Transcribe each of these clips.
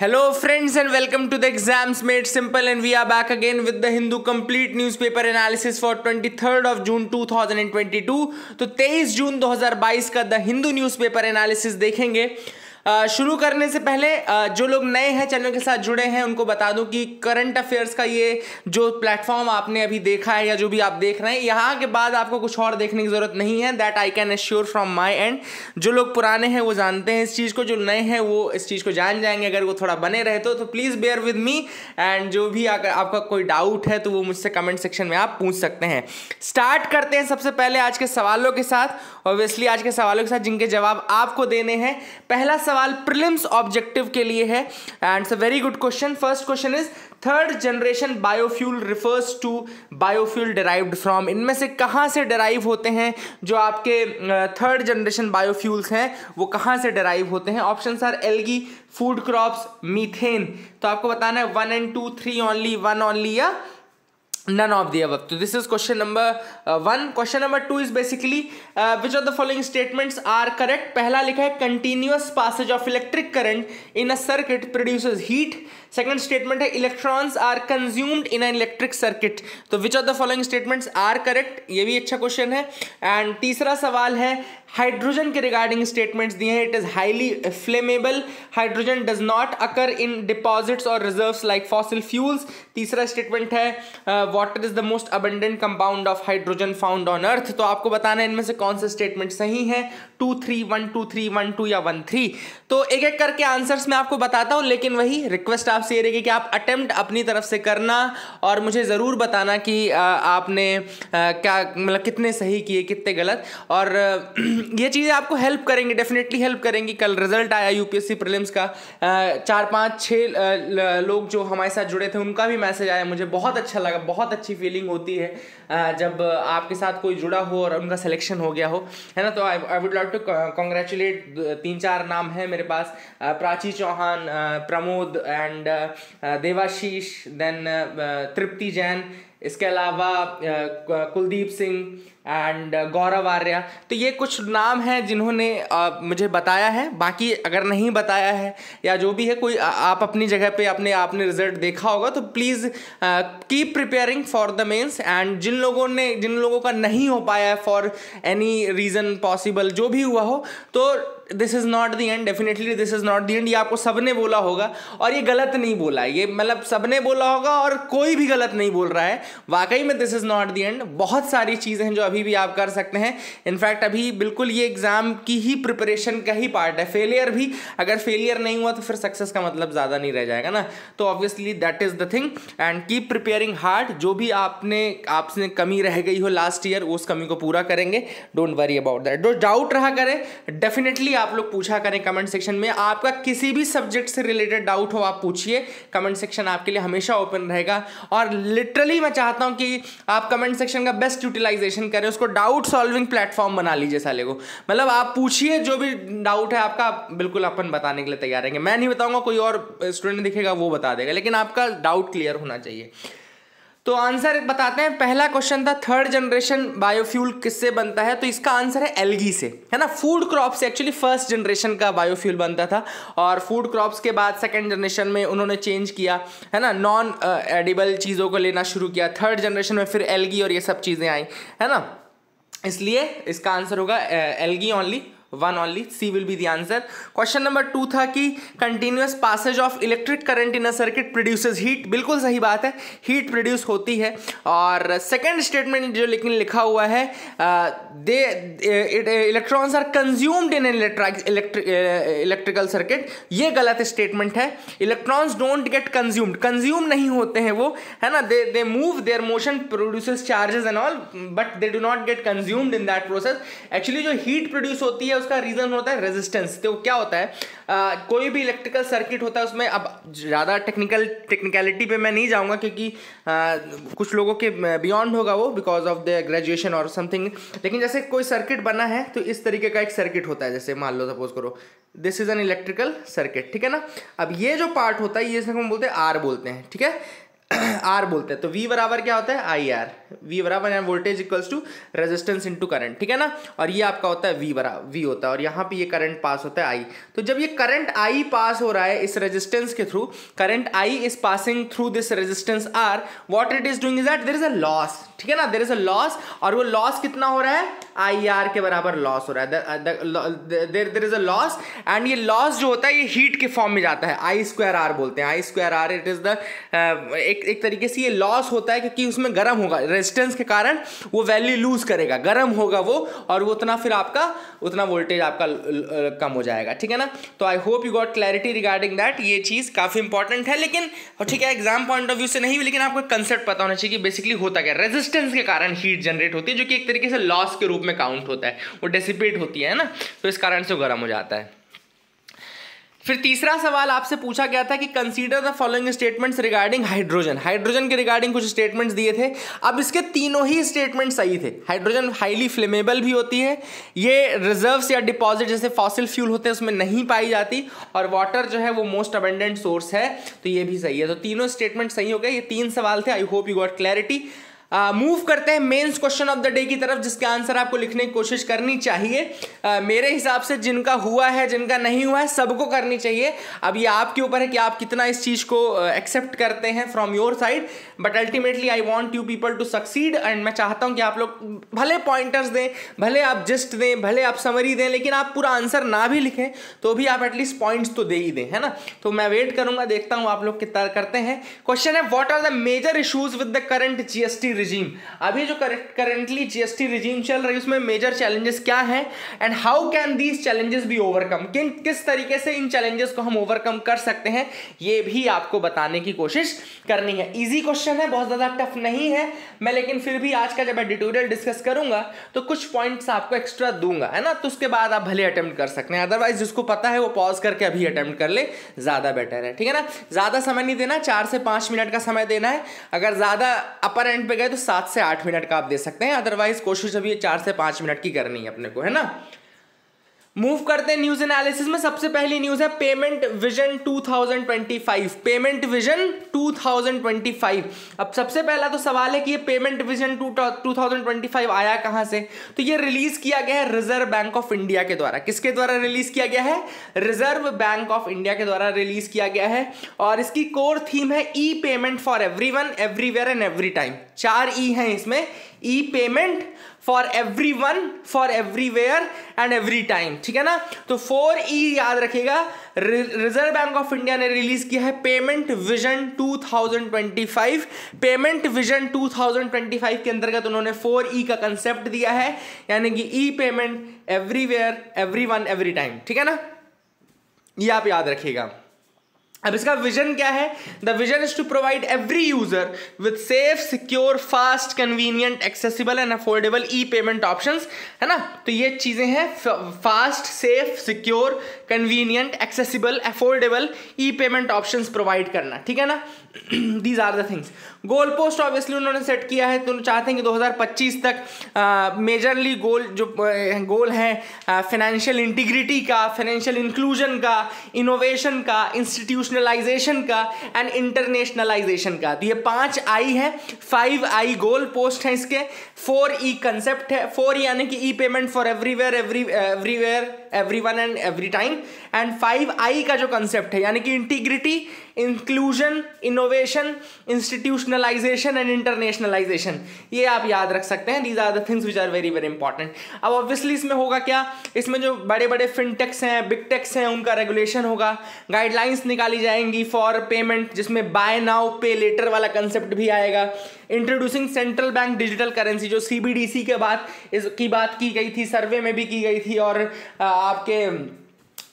Hello friends and welcome to the exams made simple and we are back again with the Hindu complete newspaper analysis for twenty third of June 2022 तो 23 जून 2022 का the Hindu newspaper analysis देखेंगे। शुरू करने से पहले जो लोग नए हैं चैनल के साथ जुड़े हैं उनको बता दूँ कि करंट अफेयर्स का ये जो प्लेटफॉर्म आपने अभी देखा है या जो भी आप देख रहे हैं यहाँ के बाद आपको कुछ और देखने की ज़रूरत नहीं है। That I can assure from my end जो लोग पुराने हैं वो जानते हैं इस चीज़ को जो नए हैं वो इस चीज़ को जान जाएँगे। अगर वो थोड़ा बने रहे तो, तो please bear with me and जो भी अगर आपका कोई डाउट है तो वो मुझसे कमेंट सेक्शन में आप पूछ सकते हैं। स्टार्ट करते हैं सबसे पहले आज के सवालों के साथ। ऑब्वियसली आज के सवालों के साथ जिनके जवाब आपको देने हैं। पहला सवाल प्रिलिम्स ऑब्जेक्टिव के लिए है and it's a very good question first question is third generation biofuel refers to biofuel derived from इनमें से कहाँ से डिराइव होते हैं जो आपके थर्ड जनरेशन बायोफ्यूल्स हैं, वो कहाँ से डिराइव होते हैं? Option are algae food crops methane तो आपको बताना है one and two three only one only या none of the above so this is question number uh, one question number two is basically uh, which of the following statements are correct पहला लिखा है continuous passage of electric current in a circuit produces heat second statement है electrons are consumed in an electric circuit. तो विच of the following statements are correct? ये भी अच्छा question है. And तीसरा सवाल है हाइड्रोजन के रिगार्डिंग स्टेटमेंट्स दिए हैं. It is highly flammable hydrogen does not occur in deposits और रिजर्व्स लाइक फॉसिल फ्यूल्स तीसरा स्टेटमेंट है water is the most abundant compound of hydrogen found on earth तो आपको बताना है, इनमें से कौन से स्टेटमेंट सही है? Two three one two three one two या वन थ्री तो एक एक करके आंसर्स मैं आपको बताता हूँ, लेकिन वही रिक्वेस्ट आपसे ये रहेगी कि आप अटेम्प्ट अपनी तरफ़ से करना और मुझे ज़रूर बताना कि आपने क्या मतलब कितने सही किए, कितने गलत। और, ये चीज़ें आपको हेल्प करेंगी डेफिनेटली हेल्प करेंगी। कल रिज़ल्ट आया यूपीएससी प्रीलिम्स का। चार, पाँच छः लोग जो हमारे साथ जुड़े थे, उनका भी मैसेज आया। मुझे बहुत अच्छा लगा, बहुत अच्छी फीलिंग होती है जब आपके साथ कोई जुड़ा हो और उनका सिलेक्शन हो गया हो, है ना? तो I would like to congratulate तीन, चार नाम है मेरे पास। प्राची चौहान प्रमोद एंड देवाशीष देन तृप्ति जैन इसके अलावा कुलदीप सिंह एंड गौरव आर्या तो ये कुछ नाम हैं जिन्होंने मुझे बताया है। बाकी अगर नहीं बताया है या जो भी है, कोई आप अपनी जगह पे अपने आपने रिज़ल्ट देखा होगा तो please keep preparing for the mains and जिन लोगों ने, जिन लोगों का नहीं हो पाया है फॉर एनी रीज़न पॉसिबल जो भी हुआ हो तो this is not the end definitely this is not the end ये आपको सबने बोला होगा और ये गलत नहीं बोला ये मतलब सबने बोला होगा और कोई भी गलत नहीं बोल रहा है। वाकई में this is not the end बहुत सारी चीज़ें हैं जो अभी भी आप कर सकते हैं। इनफैक्ट अभी बिल्कुल ये एग्ज़ाम की ही प्रिपरेशन का ही पार्ट है। फेलियर भी, अगर फेलियर नहीं हुआ तो फिर सक्सेस का मतलब ज़्यादा नहीं रह जाएगा ना। तो obviously that is the thing and keep preparing hard जो भी आपने, आपसे कमी रह गई हो लास्ट ईयर उस कमी को पूरा करेंगे। डोंट वरी अबाउट दैट जो डाउट रहा करें डेफिनेटली आप लोग पूछा करें कमेंट सेक्शन में। आपका किसी भी सब्जेक्ट से रिलेटेड डाउट हो, आप पूछिए। कमेंट सेक्शन आपके लिए हमेशा ओपन रहेगा। और लिटरली मैं चाहता हूँ कि आप कमेंट सेक्शन का बेस्ट यूटिलाइजेशन करें। उसको डाउट सॉल्विंग प्लेटफॉर्म बना लीजिए साले को। मतलब आप पूछिए, जो भी डाउट है आपका, बिल्कुल अपन बताने के लिए तैयार रहेंगे। मैं नहीं बताऊँगा, कोई और स्टूडेंट दिखेगा, वो बता देगा। लेकिन आपका डाउट क्लियर होना चाहिए। तो आंसर बताते हैं, पहला क्वेश्चन था थर्ड जनरेशन बायोफ्यूल किससे बनता है? तो इसका आंसर है एलगी से, है ना? फ़ूड क्रॉप से एक्चुअली फ़र्स्ट जनरेशन का बायोफ्यूल बनता था और फ़ूड क्रॉप्स के बाद सेकंड जनरेशन में उन्होंने चेंज किया, है ना? नॉन एडिबल चीज़ों को लेना शुरू किया। थर्ड जनरेशन में फिर एलगी और ये सब चीज़ें आई, है ना? इसलिए इसका आंसर होगा algae only one only C will be the answer question number two था कि continuous passage of electric current in a circuit produces heat बिल्कुल सही बात है। हीट प्रोड्यूस होती है। और सेकेंड स्टेटमेंट जो लेकिन लिखा हुआ है they electrons are consumed in electrical circuit ये गलत स्टेटमेंट है। Electrons don't get consumed consume नहीं होते हैं वो। है ना? They they move their motion produces charges and all but they do not get consumed in that process actually जो हीट प्रोड्यूस होती है उसका रीजन होता है रेजिस्टेंस तो क्या होता है? आ, कोई भी इलेक्ट्रिकल सर्किट होता है उसमें अब ज़्यादा टेक्निकल टेक्निकलिटी पे मैं नहीं जाऊँगा क्योंकि आ, कुछ लोगों के बियॉन्ड होगा वो बिकॉज़ ऑफ़ द ग्रेजुएशन और समथिंग लेकिन जैसे कोई सर्किट बना है तो इस तरीके का एक सर्किट होता है जैसे मान लो सपोज़ करो this is an electrical circuit ठीक है ना? अब ये जो पार्ट होता है ये हम बोलते हैं आर बोलते हैं ठीक है? आर बोलते हैं। तो वी बराबर क्या होता है? आई आर वी बराबर voltage equals to resistance into current ठीक है ना? और ये आपका होता है वी बरा वी होता है। और यहाँ पे ये करंट पास होता है आई तो जब ये करंट आई पास हो रहा है इस रेजिस्टेंस के through current I is passing through this resistance R what it is doing is that there is a loss ठीक है ना? देर इज़ अ लॉस और वो लॉस कितना हो रहा है? आई आर के बराबर लॉस हो रहा है। There there is a loss and ये लॉस जो होता है, ये हीट के फॉर्म में जाता है। आई स्क्वायर आर बोलते हैं। I square R it is the एक एक तरीके से ये लॉस होता है क्योंकि उसमें गर्म होगा। रेजिस्टेंस के कारण वो वैल्यू लूज करेगा। गर्म होगा वो और वो उतना फिर आपका, उतना वोल्टेज आपका कम हो जाएगा। ठीक है ना? तो I hope you got clarity regarding that ये चीज़ काफ़ी इंपॉर्टेंट है, लेकिन ठीक है एग्ज़ाम पॉइंट ऑफ़ व्यू से नहीं लेकिन आपको कंसेप्ट पता होना चाहिए कि बेसिकली होता क्या रेजिस्टेंस के कारण हीट जनरेट होती है, जो कि एक तरीके से लॉस के रूप में काउंट होता है, वो डेसिपेट होती है ना तो इस कारण से गर्म हो जाता है। फिर तीसरा सवाल आपसे पूछा गया था कि consider the following statements regarding hydrogen hydrogen के रिगार्डिंग कुछ स्टेटमेंट्स दिए थे। अब इसके तीनों ही स्टेटमेंट सही थे। हाइड्रोजन हाईली फ्लेमेबल भी होती है। ये रिजर्व्स या डिपॉजिट जैसे फॉसिल फ्यूल होते हैं, उसमें नहीं पाई जाती। और वाटर जो है, वो मोस्ट अबेंडेंट सोर्स है तो ये भी सही है। तो तीनों स्टेटमेंट सही हो गए। ये तीन सवाल थे। I hope you got clarity move करते हैं mains question of the day की तरफ़ जिसके आंसर आपको लिखने की कोशिश करनी चाहिए। uh, मेरे हिसाब से जिनका हुआ है जिनका नहीं हुआ है सबको करनी चाहिए। अब ये आपके ऊपर है कि आप कितना इस चीज़ को एक्सेप्ट करते हैं from your side but ultimately I want you people to succeed and मैं चाहता हूँ कि आप लोग भले पॉइंटर्स दें भले आप जिस्ट दें भले आप समरी दें लेकिन आप पूरा आंसर ना भी लिखें तो भी आप एटलीस्ट पॉइंट्स तो दे ही दें है ना? तो मैं वेट करूँगा देखता हूँ आप लोग कितना करते हैं। क्वेश्चन है what are the major issues with the current GST regime अभी जो करेंटली जीएसटी रिजीम चल रही है, उसमें मेजर चैलेंजेस क्या है? And how can these challenges be overcome किन, किस तरीके से इन चैलेंजेस को हम ओवरकम कर सकते हैं? ये भी आपको बताने की कोशिश करनी है। इजी क्वेश्चन है, बहुत ज़्यादा टफ नहीं है। मैं लेकिन फिर भी आज का जब मैं डिटोरियल डिस्कस करूँगा तो कुछ पॉइंट्स आपको एक्स्ट्रा दूँगा, है ना? तो उसके बाद आप भले अटेम्प्ट कर सकते हैं। अदरवाइज़ जिसको पता है, वो पॉज करके अभी अटेम्प्ट कर ले। ज़्यादा बेटर है, ठीक है ना? ज़्यादा समय नहीं देना, चार से पाँच मिनट का समय देना है। अगर ज़्यादा अपर एंड पे गए तो सात से आठ मिनट का आप दे सकते हैं अदरवाइज़ कोशिश अभी चार से पाँच मिनट की करनी है अपने को, है ना? मूव करते हैं न्यूज़ एनालिसिस में। सबसे पहली न्यूज़ है पेमेंट विजन 2025 पेमेंट विजन 2025 अब सबसे पहला तो सवाल है कि ये पेमेंट विजन 2025 आया कहाँ से? तो ये रिलीज़ किया गया है रिज़र्व बैंक ऑफ़ इंडिया के द्वारा। किसके द्वारा रिलीज़ किया गया है? रिज़र्व बैंक ऑफ़ इंडिया के द्वारा रिलीज़ किया गया है। और इसकी कोर थीम है e payment for everyone everywhere and every time चार ई हैं इसमें। E payment for everyone for everywhere and every time ठीक है ना? तो फोर ई e याद रखेगा रिज़र्व बैंक ऑफ़ इंडिया ने रिलीज़ किया है पेमेंट विजन 2025 पेमेंट विजन 2025 के अंतर्गत उन्होंने फोर ई e का कंसेप्ट दिया है। यानी कि e payment everywhere everyone every time ठीक है ना? ये आप याद रखिएगा। अब इसका विजन क्या है? The vision is to provide every user with safe secure fast convenient accessible and affordable e payment option है ना? तो ये चीज़ें हैं fast safe secure convenient accessible affordable e payment option provide करना। ठीक है ना? These are the things goal post obviously उन्होंने सेट किया है। तो चाहते हैं कि 2025 तक मेजरली गोल जो गोल है फाइनेंशियल इंटीग्रिटी का फाइनेंशियल इंक्लूजन का इनोवेशन का इंस्टीट्यूशनलाइजेशन का एंड इंटरनेशनलाइजेशन का। तो ये पाँच आई है फाइव आई गोल पोस्ट है इसके फोर ई कंसेप्ट है फोर यानी कि e payment for everywhere every everywhere everyone and every time and five I का जो कंसेप्ट है, यानी कि integrity inclusion innovation institutionalisation and internationalisation ये आप याद रख सकते हैं। These are the things which are very very important अब ऑब्वियसली इसमें होगा क्या? इसमें जो बड़े बड़े फिनटेक्स हैं बिग टेक्स हैं, उनका रेगुलेशन होगा। गाइडलाइंस निकाली जाएँगी फॉर पेमेंट जिसमें बाय नाउ पे लेटर वाला कंसेप्ट भी आएगा। Introducing central bank digital currency जो सीबीडीसी के बाद इसकी बात की गई थी सर्वे में भी की गई थी और आपके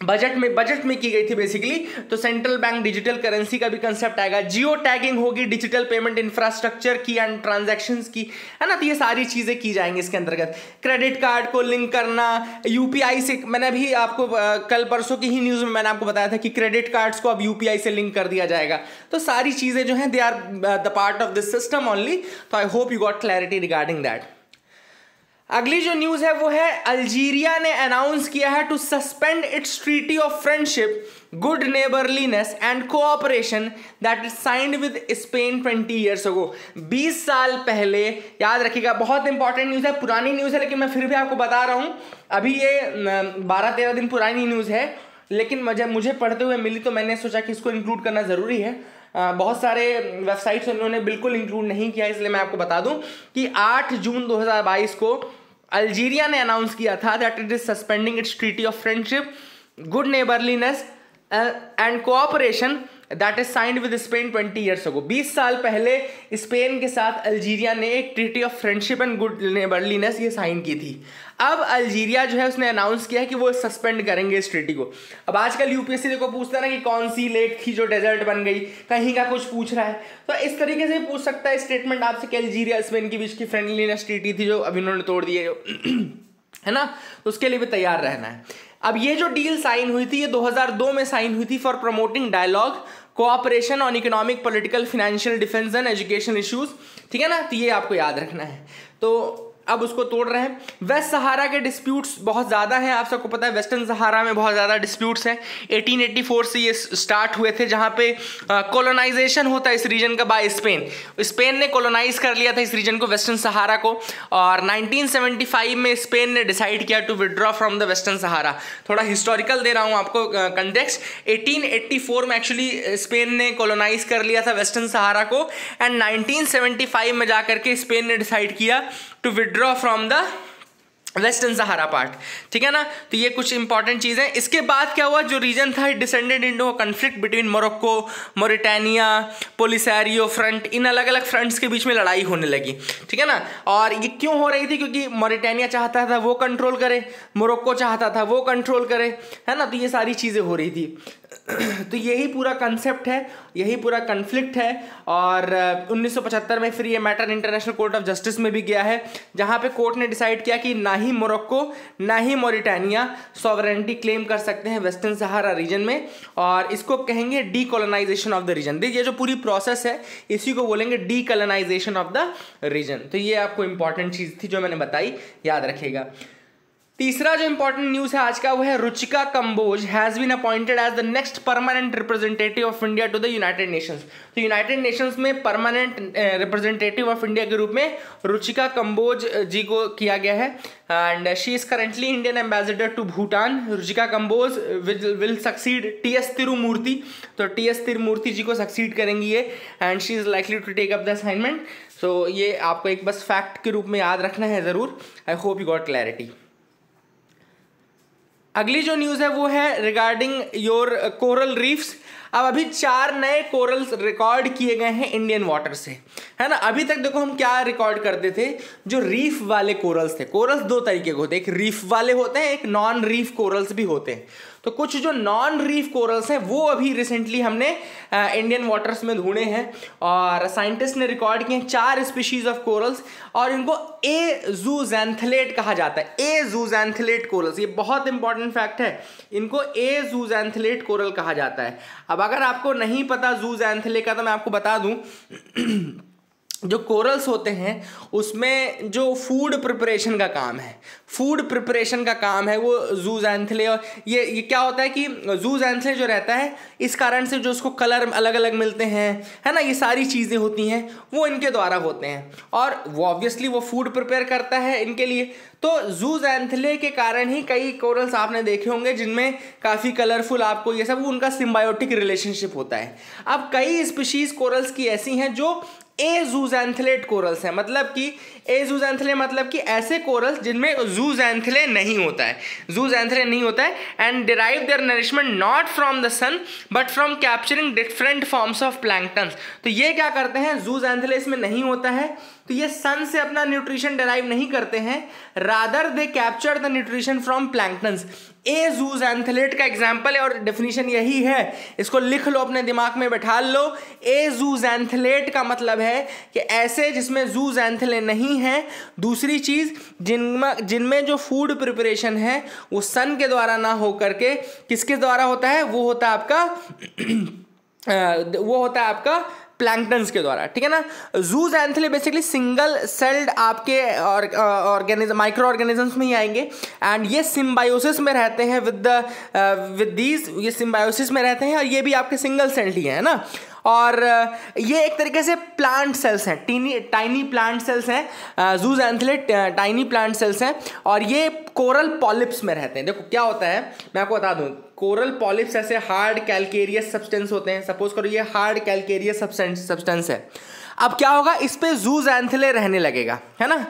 बजट में बजट में की गई थी बेसिकली तो सेंट्रल बैंक डिजिटल करेंसी का भी कंसेप्ट आएगा। जियो टैगिंग होगी डिजिटल पेमेंट इंफ्रास्ट्रक्चर की एंड ट्रांजैक्शन की। है ना? तो ये सारी चीज़ें की जाएँगी इसके अंतर्गत। क्रेडिट कार्ड को लिंक करना यूपीआई से, मैंने अभी आपको कल परसों की ही न्यूज़ में मैंने आपको बताया था कि क्रेडिट कार्ड्स को अब यूपीआई से लिंक कर दिया जाएगा। तो सारी चीज़ें जो हैं they are the part of this system only तो I hope you got clarity regarding that अगली जो न्यूज़ है वो है, अल्जीरिया ने अनाउंस किया है to suspend its treaty of friendship good neighbourliness and cooperation that is signed with Spain 20 years ago 20 साल पहले, याद रखिएगा, बहुत इंपॉर्टेंट न्यूज़ है, पुरानी न्यूज़ है, लेकिन मैं फिर भी आपको बता रहा हूँ, अभी ये 12 तेरह दिन पुरानी न्यूज़ है, लेकिन मुझे मुझे पढ़ते हुए मिली तो मैंने सोचा कि इसको इंक्लूड करना ज़रूरी है। बहुत सारे वेबसाइट्स उन्होंने बिल्कुल इंक्लूड नहीं किया, इसलिए मैं आपको बता दूँ कि 8 जून 2022 को अल्जीरिया ने अनाउंस किया था that it is suspending its treaty of friendship good neighbourliness and cooperation that is signed with Spain twenty years ago बीस साल पहले स्पेन के साथ अल्जीरिया ने एक treaty of friendship and good neighbourliness ये साइन की थी। अब अल्जीरिया जो है उसने अनाउंस किया कि वो सस्पेंड करेंगे इस ट्रीटी को। अब आजकल यूपीएससी देखो पूछता ना कि कौन सी लेक थी जो डेजर्ट बन गई, कहीं का कुछ पूछ रहा है। तो इस तरीके से पूछ सकता है स्टेटमेंट आपसे कि अल्जीरिया स्पेन के बीच की फ्रेंडलीनेस ट्रीटी थी जो अभी उन्होंने तोड़ दी है। है ना? तो उसके लिए भी तैयार रहना है। अब ये जो डील साइन हुई थी, ये 2002 में साइन हुई थी for promoting dialogue cooperation on economic political financial defence and education issues ठीक है ना? तो ये आपको याद रखना है। तो अब उसको तोड़ रहे हैं। वेस्ट सहारा के डिस्प्यूट्स बहुत ज़्यादा हैं। आप सबको पता है वेस्टर्न सहारा में बहुत ज़्यादा डिस्प्यूट्स हैं। 1884 से ये स्टार्ट हुए थे, जहाँ पे कॉलोनाइजेशन होता है इस रीजन का बाय स्पेन स्पेन ने कॉलोनाइज कर लिया था इस रीजन को वेस्टर्न सहारा को। और 1975 में स्पेन ने डिसाइड किया to withdraw from the Western Sahara थोड़ा हिस्टोरिकल दे रहा हूँ आपको कंटेक्स्ट एटीन में एक्चुअली स्पेन ने कॉलोनाइज कर लिया था वेस्टर्न सहारा को। एंड नाइनटीन में जाकर के स्पेन ने डिसाइड किया to withdraw from the Western Sahara part ठीक है ना? तो ये कुछ इंपॉर्टेंट चीज़ इसके बाद क्या हुआ? जो रीजन था descended into conflict between Morocco Mauritania Polisario Front इन अलग अलग फ्रंट्स के बीच में लड़ाई होने लगी। ठीक है ना? और ये क्यों हो रही थी? क्योंकि मोरिटानिया चाहता था वो कंट्रोल करे मोरक्को चाहता था वो कंट्रोल करे। है ना? तो ये सारी चीज़ें हो रही थी। तो यही पूरा कंसेप्ट है। यही पूरा कन्फ्लिक्ट है और 1975 में फिर ये matter International Court of Justice में भी गया है, जहाँ पे कोर्ट ने डिसाइड किया कि ना ही मोरक्को ना ही मोरिटानिया सॉवरेंटी क्लेम कर सकते हैं वेस्टर्न सहारा रीजन में और इसको कहेंगे decolonisation of the region देखिए जो पूरी प्रोसेस है, इसी को बोलेंगे decolonisation of the region तो ये आपको इंपॉर्टेंट चीज़ थी जो मैंने बताई, याद रखेगा तीसरा जो इंपॉर्टेंट न्यूज़ है आज का, वो है Ruchika Kamboj has been appointed as the next permanent representative of India to the United Nations तो यूनाइटेड नेशंस में परमानेंट रिप्रेजेंटेटिव ऑफ़ इंडिया के रूप में रुचिका कंबोज जी को किया गया है। And she is currently Indian ambassador to Bhutan Ruchika Kamboj will succeed T S Tirumurti तो टी एस तिरुमूर्ति जी को सक्सीड करेंगी ये and she is likely to take up the assignment so ये आपको एक बस फैक्ट के रूप में याद रखना है ज़रूर। I hope you got clarity अगली जो न्यूज़ है वो है रिगार्डिंग योर कोरल रीफ्स अब अभी चार नए कोरल्स रिकॉर्ड किए गए हैं इंडियन वाटर से। है ना? अभी तक देखो हम क्या रिकॉर्ड करते थे? जो रीफ वाले कोरल्स थे। कोरल्स दो तरीके के होते हैं। एक रीफ वाले होते हैं, एक नॉन रीफ कोरल्स भी होते हैं। तो कुछ जो नॉन रीफ कोरल्स हैं, वो अभी रिसेंटली हमने इंडियन वाटर्स में ढूंढे हैं और साइंटिस्ट ने रिकॉर्ड किए हैं चार स्पीशीज ऑफ़ कोरल्स और इनको ए जू जूजैंथलेट कहा जाता है। ए जू जूजैंथलेट कोरल्स ये बहुत इंपॉर्टेंट फैक्ट है। इनको ए जूजैंथलेट कोरल कहा जाता है। अब अगर आपको नहीं पता जू जूजैंथले का तो मैं आपको बता दूँ जो कोरल्स होते हैं, उसमें जो फ़ूड प्रिपरेशन का काम है फ़ूड प्रिपरेशन का काम है वो जूज एंथले और ये ये क्या होता है कि जूज एंथले जो रहता है, इस कारण से जो उसको कलर अलग अलग मिलते हैं, है ना, ये सारी चीज़ें होती हैं, वो इनके द्वारा होते हैं। और वो ऑब्वियसली वो फ़ूड प्रिपेयर करता है इनके लिए। तो जूज एंथले के कारण ही कई कोरल्स आपने देखे होंगे, जिनमें काफ़ी कलरफुल आपको ये सब, उनका सिम्बायोटिक रिलेशनशिप होता है। अब कई स्पीशीज़ कोरल्स की ऐसी हैं जो ए जूजैंथलेट कोरल्स हैं। मतलब कि ए जूजैंथले मतलब कि ऐसे कोरल्स जिनमें जूजैंथले नहीं होता है। जूजैंथले नहीं होता है and derive their nourishment not from the sun but from capturing different forms of planktons तो ये क्या करते हैं? जूजैंथले इसमें नहीं होता है। तो ये सन से अपना न्यूट्रिशन डिराइव नहीं करते हैं। Rather they capture the nutrition from planktons a zooxanthellae का एग्ज़ाम्पल है और डेफिनेशन यही है। इसको लिख लो, अपने दिमाग में बैठा लो। ए जूज एंथलेट का मतलब है कि ऐसे जिसमें जूज एंथले नहीं है। दूसरी चीज़, जिनमें जिनमें जो फ़ूड प्रिपरेशन है, वो सन के द्वारा ना हो करके किसके द्वारा होता है? वो होता है आपका वो होता है आपका प्लैंकटन्स के द्वारा, ठीक है ना? Zooxanthellae basically single celled आपके ऑर्गेनिज्म माइक्रो ऑर्गेनिजम्स में ही आएँगे। एंड ये सिम्बायोसिस में रहते हैं विद द विद दीज ये सिम्बायोसिस में रहते हैं और ये भी आपके सिंगल सेल्ड ही, है ना? और ये एक तरीके से प्लांट सेल्स हैं। टीनी टाइनी प्लांट सेल्स हैं। Zooxanthellae tiny plant cells हैं। और ये कोरल पॉलिप्स में रहते हैं। देखो, क्या होता है? मैं आपको बता दूँ। कोरल पॉलिप्स ऐसे हार्ड कैलकेरियस सब्सटेंस होते हैं। सपोज़ करो ये हार्ड कैलकेरियस सब्सटेंस है। अब क्या होगा? इस पर जूज एंथले रहने लगेगा, है ना?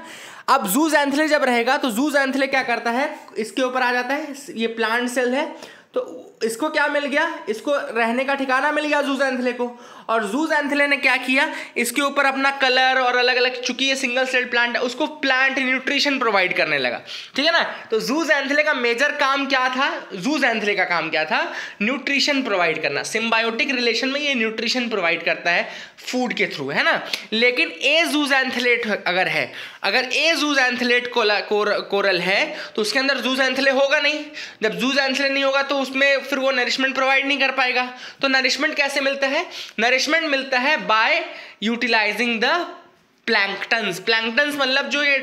अब जूज एंथले जब रहेगा तो जूज एंथले क्या करता है? इसके ऊपर आ जाता है। ये प्लांट सेल है। तो इसको क्या मिल गया? इसको रहने का ठिकाना मिल गया जूज एंथले को। और जूज एंथले ने क्या किया? इसके ऊपर अपना कलर और अलग अलग चूँकि ये सिंगल सेल प्लांट है, उसको प्लांट न्यूट्रिशन प्रोवाइड करने लगा। ठीक है ना? तो जूज एंथले का मेजर काम क्या था? जूज एंथले का काम क्या था? न्यूट्रिशन प्रोवाइड करना। सिम्बायोटिक रिलेशन में ये न्यूट्रिशन प्रोवाइड करता है फ़ूड के थ्रू है ना? लेकिन ए जूज एंथलेट अगर है, अगर ए जूज एंथलेट कोरल है तो उसके अंदर जूज एंथले होगा नहीं। जब जूज एंथले नहीं होगा तो उसमें फिर वो नरिशमेंट प्रोवाइड नहीं कर पाएगा। तो नरिशमेंट कैसे मिलता है? नरिशमेंट मिलता है by utilising the planktons planktons मतलब जो ये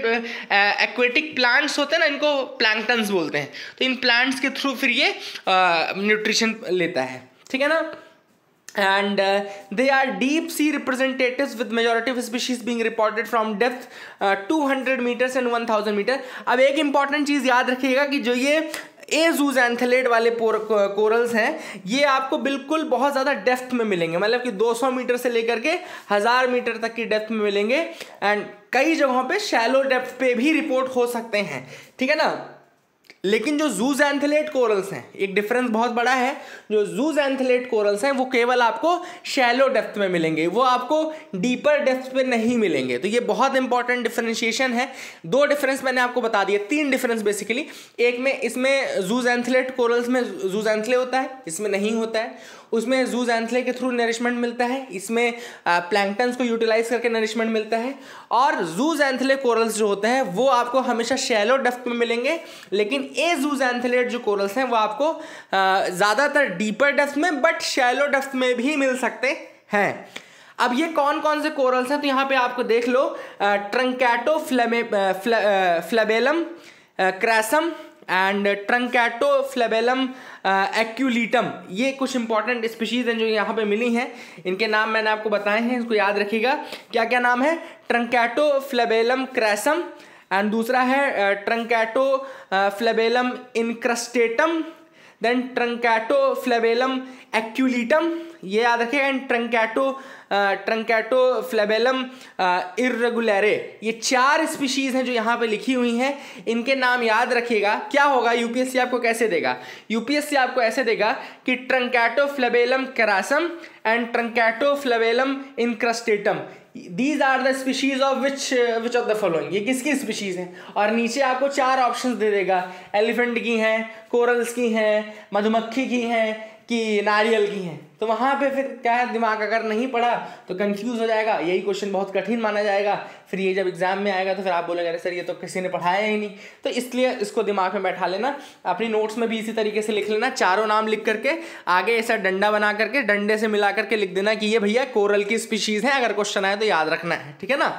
एक्वेटिक प्लांट्स होते हैं ना इनको प्लैंकटन्स बोलते हैं। तो इन प्लांट्स के थ्रू फिर ये न्यूट्रिशन लेता है। ठीक है ना? And uh, they are deep sea representatives with majority of species being reported from depth uh, 200 meters and 1000 meter अब एक important चीज़ याद रखिएगा कि जो ये ए जूज एंथलेट वाले कोरल्स हैं, ये आपको बिल्कुल बहुत ज़्यादा डेप्थ में मिलेंगे। मतलब कि 200 मीटर से लेकर के हज़ार मीटर तक की डेप्थ में मिलेंगे। एंड कई जगहों पे शैलो डेप्थ पे भी रिपोर्ट हो सकते हैं। ठीक है ना? लेकिन जो जूज एंथलेट कोरल्स हैं, एक डिफरेंस बहुत बड़ा है, जो जूज एंथलेट कोरल्स हैं, वो केवल आपको शैलो डेप्थ में मिलेंगे, वो आपको डीपर डेप्थ पे नहीं मिलेंगे। तो ये बहुत इंपॉर्टेंट डिफरेंशिएशन है। दो डिफरेंस मैंने आपको बता दिया तीन डिफरेंस बेसिकली एक में इसमें जूज एंथलेट कोरल्स में जूज एंथले होता है, इसमें नहीं होता है। उसमें जूज एंथले के थ्रू नरिशमेंट मिलता है, इसमें प्लैंकटन्स को यूटिलाइज करके नरिशमेंट मिलता है, और जूज एंथले कोरल्स जो होते हैं, वो आपको हमेशा शैलो डेप्थ में मिलेंगे, लेकिन ए जूज एंथलेट जो कोरल्स हैं, वो आपको ज़्यादातर डीपर डेप्थ में बट शैलो डेप्थ में भी मिल सकते हैं। अब ये कौन कौन से कोरल्स हैं तो यहाँ पे आपको देख लो ट्रंकैटो फ्लेमे फ्लेबेलम क्रैसम एंड ट्रंकैटो फ्लेबेलम एक्यूलीटम ये कुछ इंपॉर्टेंट स्पीशीज़ हैं जो यहाँ पे मिली हैं। इनके नाम मैंने आपको बताए हैं, इसको याद रखिएगा। क्या क्या नाम है? ट्रंकैटो फ्लेबेलम क्रैसम एंड दूसरा है ट्रंकैटो फ्लेबेलम इनक्रस्टेटम देन ट्रंकैटो फ्लेबेलम एक्यूलीटम ये याद रखें एंड ट्रंकैटो ट्रंकैटो फ्लेबेलम इरेगुलरे ये चार स्पीशीज़ हैं जो यहाँ पे लिखी हुई हैं। इनके नाम याद रखिएगा। क्या होगा? यूपीएससी आपको कैसे देगा? यूपीएससी आपको ऐसे देगा कि Truncatoflabellum carinatum and Truncatoflabellum incrustatum. These are the species of which which of the following ये किसकी स्पीशीज हैं? और नीचे आपको चार ऑप्शन दे देगा। एलिफेंट की हैं कोरल्स की हैं, मधुमक्खी की हैं कि नारियल की हैं। तो वहाँ पे फिर क्या है, दिमाग अगर नहीं पढ़ा तो कंफ्यूज हो जाएगा। यही क्वेश्चन बहुत कठिन माना जाएगा। फिर ये जब एग्ज़ाम में आएगा तो फिर आप बोलेंगे, अरे सर, ये तो किसी ने पढ़ाया ही नहीं। तो इसलिए इसको दिमाग में बैठा लेना। अपनी नोट्स में भी इसी तरीके से लिख लेना, चारों नाम लिख करके, आगे ऐसा डंडा बना करके, डंडे से मिला करके लिख देना कि ये भैया कोरल की स्पीशीज़ है, अगर क्वेश्चन आए तो याद रखना है, ठीक है ना?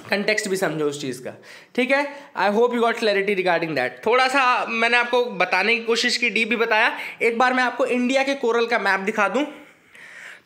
कंटेक्स्ट भी समझो उस चीज़ का। ठीक है? I hope you got clarity regarding that थोड़ा सा मैंने आपको बताने की कोशिश की डी भी बताया। एक बार मैं आपको इंडिया के कोरल का मैप दिखा दूँ।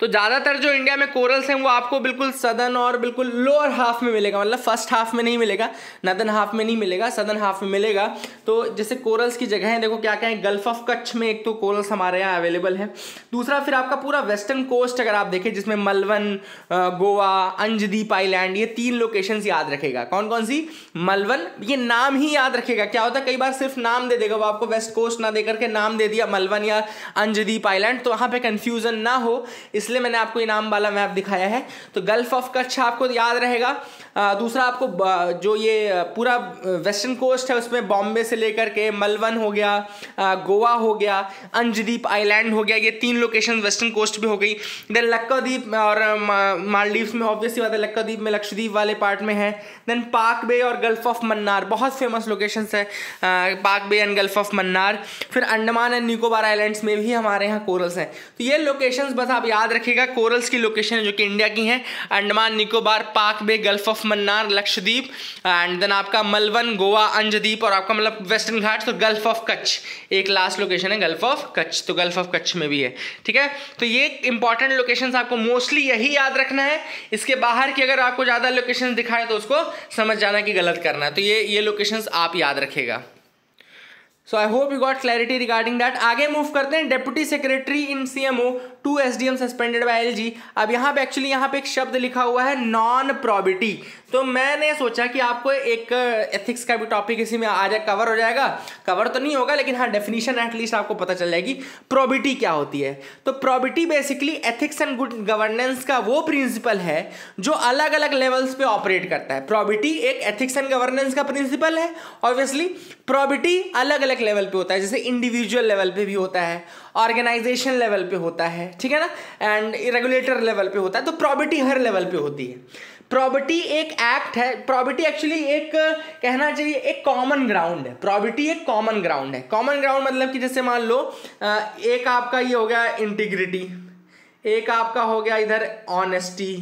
तो ज़्यादातर जो इंडिया में कोरल्स हैं, वो आपको बिल्कुल सदन और बिल्कुल लोअर हाफ़ में मिलेगा। मतलब फ़र्स्ट हाफ़ में नहीं मिलेगा नदन हाफ़ में नहीं मिलेगा सदन हाफ़ में मिलेगा। तो जैसे कोरल्स की जगह है, देखो क्या क्या है गल्फ ऑफ़ कच्छ में एक तो कोरल्स हमारे यहाँ अवेलेबल है। दूसरा, फिर आपका पूरा वेस्टर्न कोस्ट अगर आप देखें, जिसमें मलवन गोवा, अंजदीप आईलैंड ये तीन लोकेशन याद रखेगा। कौन कौन सी? मलवन ये नाम ही याद रखेगा। क्या होता है, कई बार सिर्फ़ नाम दे देगा वो आपको वेस्ट कोस्ट ना दे करके नाम दे दिया मलवन या अंजदीप आईलैंड तो वहाँ पे कन्फ्यूज़न ना हो। इस इसलिए मैंने आपको इनाम वाला मैप दिखाया है। तो गल्फ ऑफ़ कच्छ आपको याद रहेगा। दूसरा आपको जो ये पूरा वेस्टर्न कोस्ट है, उसमें बॉम्बे से लेकर के मलवन हो गया गोवा हो गया अंजदीप आइलैंड हो गया, ये तीन लोकेशन वेस्टर्न कोस्ट भी हो गई। देन लक्काद्वीप और मालदीव्स में ऑब्वियसली बात है लक्काद्वीप में लक्षद्वीप वाले पार्ट में है। देन पाक बे और गल्फ ऑफ़ मन्नार बहुत फ़ेमस लोकेशन है Palk Bay and Gulf of Mannar फिर अंडमान एंड निकोबार आइलैंड्स में भी हमारे यहाँ कोरल्स हैं। तो ये लोकेशन बस आप याद रखिएगा कोरल्स की लोकेशन जो कि इंडिया की है। Andaman, Nicobar, Palk Bay Gulf of Mannar Lakshadweep and then आपका मलवन गोवा, अंजदीप और आपका मतलब वेस्टर्न घाट तो गल्फ ऑफ़ कच्छ एक लास्ट लोकेशन है गल्फ ऑफ़ कच्छ तो गल्फ ऑफ़ कच्छ में भी है। ठीक है? तो ये इंपॉर्टेंट लोकेशन आपको मोस्टली यही याद रखना है। इसके बाहर की अगर आपको ज़्यादा लोकेशन दिखाए तो उसको समझ जाना कि गलत करना है। तो ये ये लोकेशंस आप याद रखेगा। So I hope you got clarity regarding that आगे मूव करते हैं। Deputy secretary in CMO two S D M suspended by L G अब यहाँ पे एक्चुअली यहाँ पे एक शब्द लिखा हुआ है नॉन प्रॉबिटी तो मैंने सोचा कि आपको एक एथिक्स का भी टॉपिक इसी में आ जाए कवर हो जाएगा। कवर तो नहीं होगा, लेकिन हाँ डेफिनेशन एटलीस्ट आपको पता चल जाएगी प्रॉबिटी क्या होती है। तो probity basically ethics and good governance का वो प्रिंसिपल है, जो अलग अलग लेवल्स पे ऑपरेट करता है। प्रॉबिटी एक एथिक्स एंड गवर्नेंस का प्रिंसिपल है ऑब्वियसली प्रॉबिटी अलग अलग लेवल पे होता है, जैसे इंडिविजुअल लेवल पे भी होता है। ऑर्गेनाइजेशन लेवल पे होता है ठीक है ना? एंड रेगुलेटर लेवल पे होता है तो प्रॉबिटी हर लेवल पे होती है। प्रॉबिटी एक एक्ट है प्रॉबिटी एक्चुअली एक कहना चाहिए एक कॉमन ग्राउंड है। प्रॉबिटी एक कॉमन ग्राउंड है। कॉमन ग्राउंड मतलब कि जैसे मान लो एक आपका ये हो गया इंटीग्रिटी एक आपका हो गया इधर ऑनेस्टी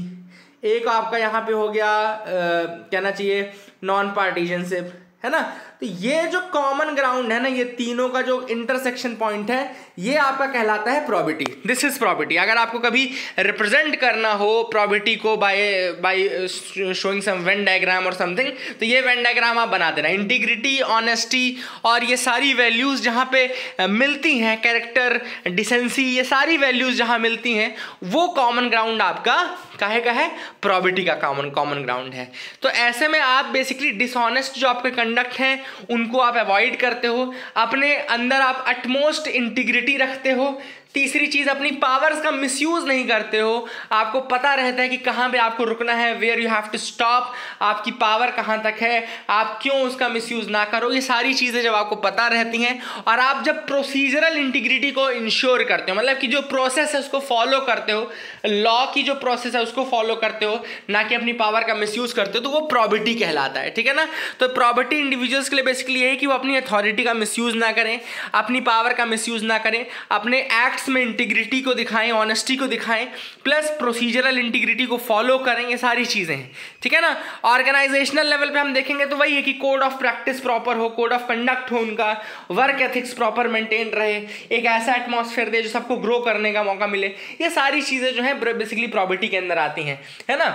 एक आपका यहाँ पे हो गया आ, कहना चाहिए नॉन पार्टीजनशिप है ना? तो ये जो कॉमन ग्राउंड है ना, ये तीनों का जो इंटरसेक्शन पॉइंट है, ये आपका कहलाता है प्रॉबिटी दिस इज़ प्रॉबिटी अगर आपको कभी रिप्रेजेंट करना हो प्रॉबिटी को by by showing some Venn diagram और समथिंग तो ये वेन डायग्राम आप बना देना. इंटीग्रिटी ऑनेस्टी और ये सारी वैल्यूज़ जहाँ पे मिलती हैं कैरेक्टर डिसेंसी ये सारी वैल्यूज़ जहाँ मिलती हैं, वो कॉमन ग्राउंड आपका, काहे का है? प्रॉबिटी का कॉमन कॉमन ग्राउंड है. तो ऐसे में आप बेसिकली डिसऑनेस्ट जो आपके कंडक्ट हैं उनको आप अवॉइड करते हो, अपने अंदर आप अटमोस्ट इंटीग्रिटी रखते हो, तीसरी चीज़, अपनी पावर्स का मिसयूज़ नहीं करते हो, आपको पता रहता है कि कहाँ पे आपको रुकना है where you have to stop आपकी पावर कहाँ तक है, आप क्यों उसका मिसयूज़ ना करो, ये सारी चीज़ें जब आपको पता रहती हैं, और आप जब प्रोसीजरल इंटीग्रिटी को इंश्योर करते हो मतलब कि जो प्रोसेस है उसको फॉलो करते हो लॉ की जो प्रोसेस है उसको फॉलो करते हो, ना कि अपनी पावर का मिसयूज़ करते हो तो वो प्रॉबिटी कहलाता है, ठीक है ना? तो प्रॉबिटी इंडिविजुअल्स के लिए बेसिकली ये है कि वो अपनी अथॉरिटी का मिसयूज़ ना करें, अपनी पावर का मिसयूज़ ना करें, अपने एक्ट्स में इंटीग्रिटी को दिखाएँ ऑनेस्टी को दिखाएँ प्लस प्रोसीजरल इंटीग्रिटी को फॉलो करें, ये सारी चीज़ें हैं। ठीक है ना? ऑर्गेनाइजेशनल लेवल पे हम देखेंगे तो वही है कि कोड ऑफ़ प्रैक्टिस प्रॉपर हो कोड ऑफ़ कंडक्ट हो उनका वर्क एथिक्स प्रॉपर मेंटेन रहे, एक ऐसा एटमॉस्फेयर दे जो सबको ग्रो करने का मौका मिले। ये सारी चीज़ें जो है बेसिकली प्रॉपर्टी के अंदर आती हैं। है ना?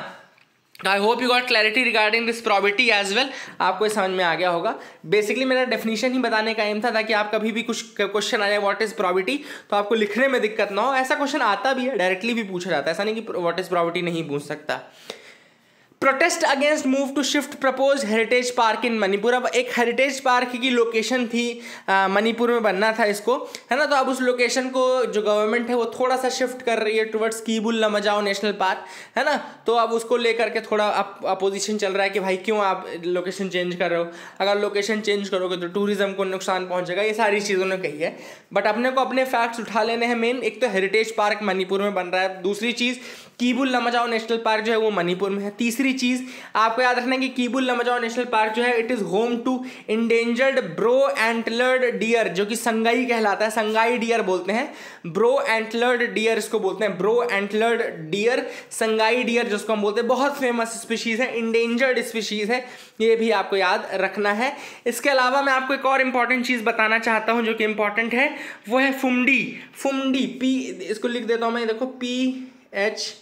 I hope you got clarity regarding this property as well आपको समझ में आ गया होगा। बेसिकली मेरा डेफिनेशन ही बताने का एम था ताकि आप कभी भी कुछ क्वेश्चन आ जाए व्हाट इज़ प्रॉबर्टी तो आपको लिखने में दिक्कत ना हो। ऐसा क्वेश्चन आता भी है डायरेक्टली भी पूछा जाता है। ऐसा नहीं कि वॉट इज़ प्रॉपर्टी नहीं पूछ सकता। Protest against move to shift propose heritage park in Manipur अब एक हेरिटेज पार्क की लोकेशन थी मणिपुर में बनना था इसको, है ना? तो अब उस लोकेशन को जो गवर्नमेंट है वो थोड़ा सा शिफ्ट कर रही है towards Keibul Lamjao national park है ना? तो अब उसको लेकर के थोड़ा अपोजिशन चल रहा है कि भाई क्यों आप लोकेशन चेंज कर रहे हो? अगर लोकेशन चेंज करोगे तो टूरिज़्म को नुकसान पहुंचेगा, ये सारी चीज़ों ने कही है। बट अपने को अपने फैक्ट्स उठा लेने हैं मेन एक तो हेरिटेज पार्क मणिपुर में बन रहा है। दूसरी चीज़ कीबुल लमजाओ नेशनल पार्क जो है वो मणिपुर में है। तीसरी चीज़ आपको याद रखना है कि कीबुल लमजाओ नेशनल पार्क जो है it is home to endangered brow antlered deer जो कि संगाई कहलाता है, संगाई डियर बोलते हैं। ब्रो एंटलर्ड डियर इसको बोलते हैं। Brow antlered deer sangai deer जिसको हम बोलते हैं, बहुत फ़ेमस स्पीशीज़ है इंडेंजर्ड स्पीशीज़ है, ये भी आपको याद रखना है। इसके अलावा मैं आपको एक और इंपॉर्टेंट चीज़ बताना चाहता हूँ, जो कि इंपॉर्टेंट है, वो है फुमडी। फुमडी, पी, इसको लिख देता हूँ मैं देखो, P, H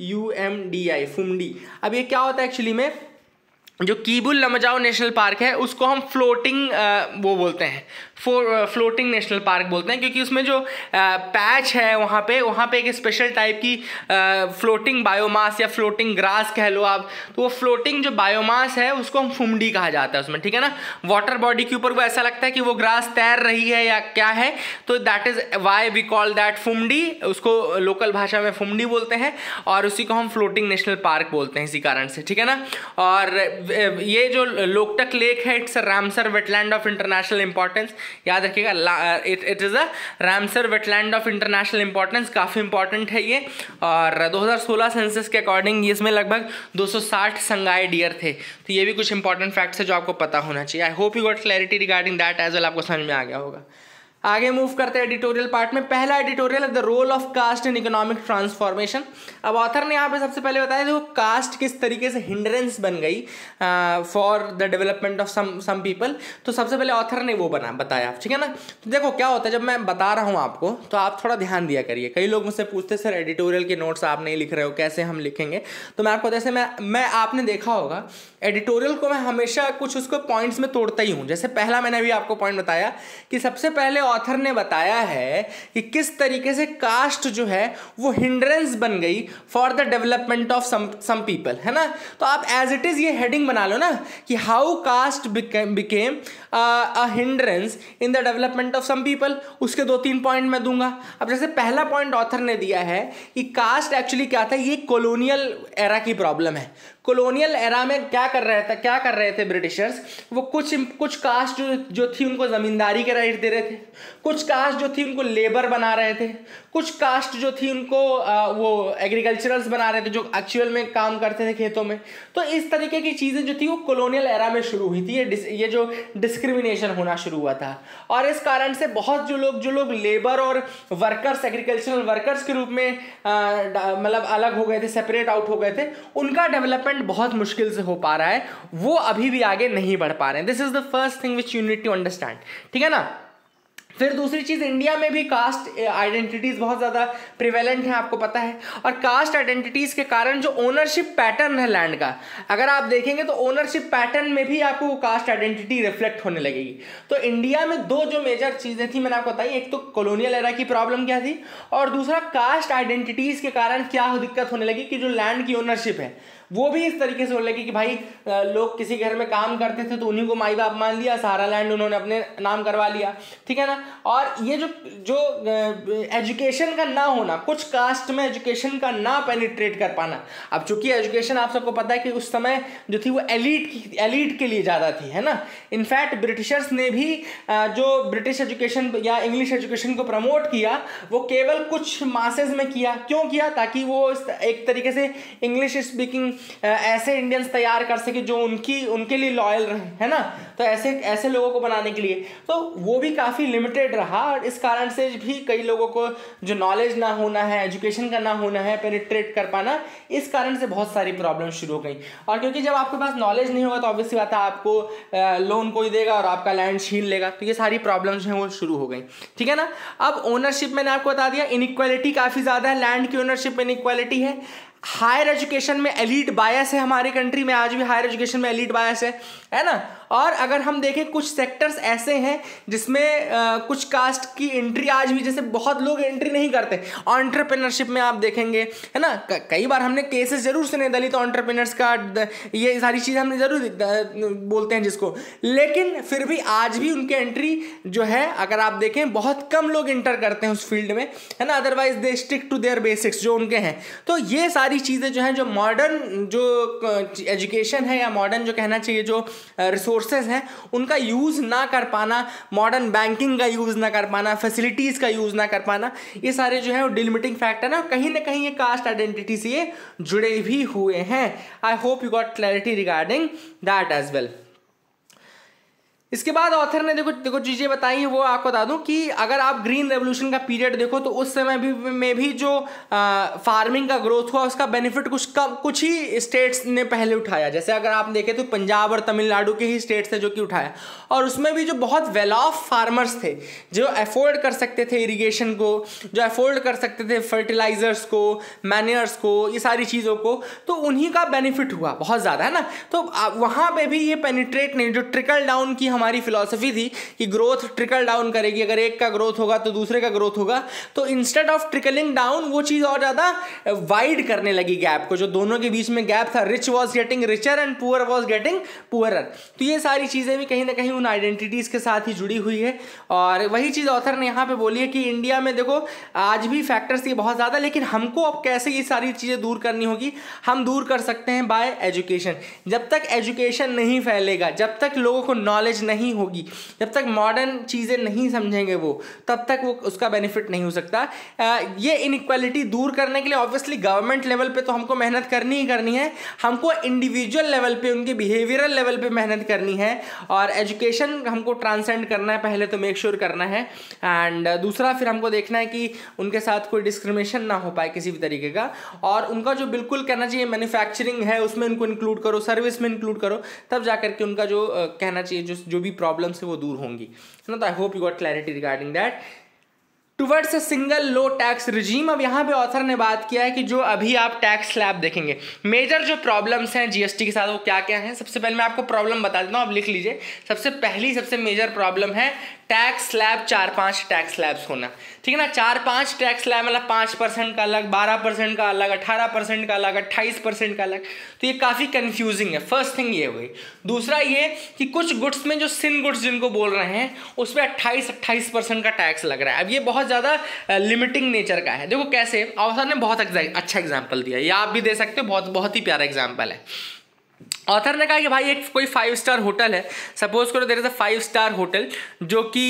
U M D I phumdi अब ये क्या होता है एक्चुअली में? जो कीबुल लमजाओ नेशनल पार्क है, उसको हम फ्लोटिंग वो बोलते हैं। फ्लोटिंग नेशनल पार्क बोलते हैं, क्योंकि उसमें जो पैच है वहाँ पे वहाँ पे एक स्पेशल टाइप की फ्लोटिंग बायोमास या फ्लोटिंग ग्रास कह लो आप तो वो फ्लोटिंग जो बायोमास है, उसको हम फुमडी कहा जाता है उसमें, ठीक है ना? वाटर बॉडी के ऊपर वो ऐसा लगता है कि वो ग्रास तैर रही है या क्या है तो that is why we call that phumdi उसको लोकल भाषा में फुमडी बोलते हैं, और उसी को हम फ्लोटिंग नेशनल पार्क बोलते हैं इसी कारण से, ठीक है ना? और ये जो लोकटक लेक है it's Ramsar wetland of international importance याद रखिएगा it it is a Ramsar wetland of international importance काफ़ी इंपॉर्टेंट है ये। और 2016 सेंसस के अकॉर्डिंग इसमें लगभग 260 संगाई डियर थे। तो ये भी कुछ इंपॉर्टेंट फैक्ट्स है जो आपको पता होना चाहिए। I hope you got clarity regarding that as well आपको समझ में आ गया होगा। आगे मूव करते हैं एडिटोरियल पार्ट में। पहला एडिटोरियल है the role of caste in economic transformation अब ऑथर ने यहाँ पे सबसे पहले बताया, देखो कास्ट किस तरीके से हिंड्रेंस बन गई for the development of some some people तो सबसे पहले ऑथर ने वो बना, बताया, ठीक है ना? तो देखो, क्या होता है, जब मैं बता रहा हूँ आपको तो आप थोड़ा ध्यान दिया करिए। कई लोग मुझसे पूछते, सर एडिटोरियल के नोट्स आप नहीं लिख रहे हो, कैसे हम लिखेंगे? तो मैं आपको, जैसे मैं मैं, आपने देखा होगा एडिटोरियल को मैं हमेशा कुछ उसको पॉइंट्स में तोड़ता ही हूँ। जैसे पहला मैंने अभी आपको पॉइंट बताया कि सबसे पहले ऑथर ने बताया है कि किस तरीके से कास्ट जो है, वो हिंड्रेंस बन गई for the development of some people है ना? तो आप एज इट इज़ ये हेडिंग बना लो ना कि how caste became a hindrance in the development of some people उसके दो तीन पॉइंट मैं दूँगा। अब जैसे पहला पॉइंट ऑथर ने दिया है कि कास्ट एक्चुअली क्या था? ये कॉलोनियल एरा की प्रॉब्लम है। कॉलोनियल एरा में क्या कर रहे थे क्या कर रहे थे ब्रिटिशर्स वो कुछ कुछ कास्ट जो जो थी उनको ज़मींदारी के राइट दे रहे थे। कुछ कास्ट जो थी उनको लेबर बना रहे थे। कुछ कास्ट जो थी उनको आ, वो एग्रीकल्चरल्स बना रहे थे जो एक्चुअल में काम करते थे खेतों में। तो इस तरीके की चीज़ें जो थी वो कॉलोनियल एरा में शुरू हुई थी। ये ये जो डिस्क्रिमिनेशन होना शुरू हुआ था। और इस कारण से बहुत जो लोग जो लोग लेबर और वर्कर्स एग्रीकल्चरल वर्कर्स के रूप में मतलब अलग हो गए थे सेपरेट आउट हो गए थे उनका डेवलपमेंट बहुत मुश्किल से हो पा रहा है, वो अभी भी आगे नहीं बढ़ पा रहे हैं। This is the first thing which you need to understand ठीक है ना? फिर दूसरी चीज़ इंडिया में भी कास्ट आइडेंटिटीज़ बहुत ज़्यादा प्रिवेलेंट है, आपको पता है। और कास्ट आइडेंटिटीज़ के कारण जो ओनरशिप पैटर्न है लैंड का, अगर आप देखेंगे तो ओनरशिप पैटर्न में भी आपको कास्ट आइडेंटिटी रिफ्लेक्ट होने लगेगी। तो इंडिया में दो जो मेजर चीज़ें थी, मैंने आपको बताई, एक तो कॉलोनियल एरा की प्रॉब्लम क्या थी, और दूसरा कास्ट आइडेंटिटीज़ के कारण क्या दिक्कत होने लगी कि जो लैंड की ओनरशिप है। वो भी इस तरीके से लगी कि भाई लोग किसी घर में काम करते थे तो उन्हीं को माई बाप मान लिया, सारा लैंड उन्होंने अपने नाम करवा लिया। ठीक है ना? और ये जो जो एजुकेशन का ना होना, कुछ कास्ट में एजुकेशन का ना पेनिट्रेट कर पाना। अब चूँकि एजुकेशन आप सबको पता है कि उस समय जो थी वो एलिट एलिट के लिए ज़्यादा थी, है ना? इनफैक्ट ब्रिटिशर्स ने भी जो ब्रिटिश एजुकेशन या इंग्लिश एजुकेशन को प्रमोट किया, वो केवल कुछ मासेज में किया। क्यों किया? ताकि वो एक तरीके से इंग्लिश स्पीकिंग ऐसे इंडियंस तैयार कर सके जो उनकी, उनके लिए लॉयल रहे, है ना? तो ऐसे ऐसे लोगों को बनाने के लिए। तो वो भी काफ़ी लिमिटेड रहा और इस कारण से भी कई लोगों को जो नॉलेज ना होना है एजुकेशन का ना होना है पेनिट्रेट कर पाना, इस कारण से बहुत सारी प्रॉब्लम शुरू हो गई। और क्योंकि जब आपके पास नॉलेज नहीं होगा तो ऑब्वियसली बात है आपको लोन कोई देगा और आपका लैंड छीन लेगा। तो ये सारी प्रॉब्लम्स हैं, वो शुरू हो गई। ठीक है ना? अब ओनरशिप मैंने आपको बता दिया इनक्वालिटी काफ़ी ज़्यादा है लैंड की ओनरशिप इनक्वालिटी है। हायर एजुकेशन में एलिट बायस है हमारी कंट्री में, आज भी हायर एजुकेशन में एलिट बायस है है ना? और अगर हम देखें कुछ सेक्टर्स ऐसे हैं जिसमें कुछ कास्ट की एंट्री आज भी, जैसे बहुत लोग एंट्री नहीं करते। ऑन्टरप्रेनरशिप में आप देखेंगे, है ना? कई बार हमने केसेस ज़रूर सुने दलित ऑन्टरप्रेनर्स का ये सारी चीज़ हमने ज़रूर बोलते हैं जिसको। लेकिन फिर भी आज भी उनके एंट्री जो है, अगर आप देखें, बहुत कम लोग इंटर करते हैं उस फ़ील्ड में, है ना? Otherwise they stick to their basics जो उनके हैं। तो ये सारी चीज़ें जो हैं, जो मॉडर्न जो एजुकेशन है या मॉडर्न जो कहना चाहिए, जो रिसोर्स रिसोर्सेज हैं, उनका यूज़ ना कर पाना मॉडर्न बैंकिंग का यूज़ ना कर पाना फैसिलिटीज़ का यूज़ ना कर पाना, ये सारे जो है वो डिलिमिटिंग फैक्टर है कहीं ना कहीं ये कास्ट आइडेंटिटी से ये जुड़े भी हुए हैं। I hope you got clarity regarding that as well इसके बाद ऑथर ने देखो देखो चीज़ें बताई हैं वो आपको बता दूँ कि अगर आप ग्रीन रेवोल्यूशन का पीरियड देखो तो उस समय भी में भी जो आ, फ़ार्मिंग का ग्रोथ हुआ उसका बेनिफिट कुछ कम कुछ ही स्टेट्स ने पहले उठाया। जैसे अगर आप देखें तो पंजाब और तमिलनाडु के ही स्टेट्स थे जो कि उठाया। और उसमें भी जो बहुत वेल ऑफ़ फार्मर्स थे जो अफोर्ड कर सकते थे इरीगेशन को जो अफोर्ड कर सकते थे फर्टिलाइजर्स को मैनियर्स को ये सारी चीज़ों को तो उन्हीं का बेनिफिट हुआ बहुत ज़्यादा है ना? तो वहाँ पर भी ये पेनिट्रेट नहीं जो ट्रिकल डाउन की हमारी फिलोसफी थी कि ग्रोथ ट्रिकल डाउन करेगी। अगर एक का ग्रोथ होगा तो दूसरे का ग्रोथ होगा। तो इंस्टेड ऑफ़ ट्रिकलिंग डाउन वो चीज़ और ज़्यादा वाइड करने लगी गैप को, जो दोनों के बीच में गैप था। Rich was getting richer and poor was getting poorer तो ये सारी चीज़ें भी कहीं ना कहीं उन आइडेंटिटीज़ के साथ ही जुड़ी हुई है। और वही चीज़ ऑथर ने यहाँ पे बोली है कि इंडिया में देखो, आज भी फैक्टर्स ये बहुत ज़्यादा, लेकिन हमको अब कैसे ये सारी चीज़ें दूर करनी होगी? हम दूर कर सकते हैं बाय एजुकेशन जब तक एजुकेशन नहीं फैलेगा, जब तक लोगों को नॉलेज नहीं होगी। जब तक मॉडर्न चीज़ें नहीं समझेंगे वो, तब तक वो उसका बेनिफिट नहीं हो सकता। ये इनक्वालिटी दूर करने के लिए ऑब्वियसली गवर्नमेंट लेवल पे तो हमको मेहनत करनी ही करनी है। हमको इंडिविजुअल लेवल पे, उनके बिहेवियरल लेवल पे मेहनत करनी है और एजुकेशन हमको ट्रांसेंड करना है, पहले तो मेक श्योर sure करना है। एंड दूसरा फिर हमको देखना है कि उनके साथ कोई डिस्क्रिमिनेशन ना हो पाए किसी भी तरीके का। और उनका जो बिल्कुल कहना चाहिए मैन्युफैक्चरिंग है, उसमें उनको इंक्लूड करो सर्विस में इंक्लूड करो, तब जा करके उनका जो कहना चाहिए, जो जो भी प्रॉब्लम्स है वो दूर होंगी। है ना तो I hope you got clarity regarding that towards a single low tax regime अब यहाँ पे ऑथर ने बात किया है कि जो अभी आप टैक्स स्लैब देखेंगे मेजर जो प्रॉब्लम्स हैं जीएसटी के साथ वो क्या क्या हैं, सबसे पहले मैं आपको प्रॉब्लम बता देता हूँ, आप लिख लीजिए। सबसे पहली, सबसे मेजर प्रॉब्लम है टैक्स स्लैब चार पाँच टैक्स स्लैब्स होना। ठीक है ना? चार पाँच टैक्स स्लैब मतलब पाँच परसेंट का अलग, बारह परसेंट का अलग, अठारह परसेंट का अलग, अट्ठाईस परसेंट का अलग। तो ये काफ़ी कन्फ्यूजिंग है। फ़र्स्ट थिंग ये हुई। दूसरा ये कि कुछ गुड्स में जो सिन गुड्स जिनको बोल रहे हैं उस पर अट्ठाईस अट्ठाईस परसेंट का टैक्स लग रहा है। अब ये बहुत ज़्यादा लिमिटिंग नेचर का है। देखो कैसे, अवसर ने बहुत अच्छा एग्ज़ाम्पल दिया ये आप भी दे सकते हो, बहुत बहुत ही प्यारा एग्ज़ाम्पल है। ऑथर ने कहा कि भाई एक कोई फाइव स्टार होटल है। सपोज़ करो there is a five star hotel जो कि